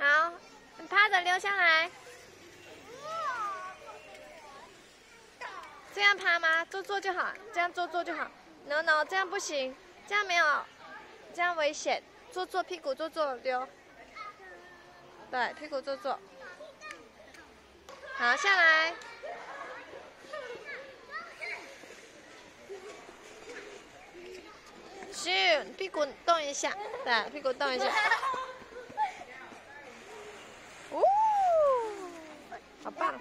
好，你趴着溜下来。这样趴吗？坐坐就好，这样坐坐就好。No No，这样不行，这样没有，这样危险。坐坐，屁股坐坐溜。对，屁股坐坐。好，下来。是，屁股动一下，对，屁股动一下。哦，好棒。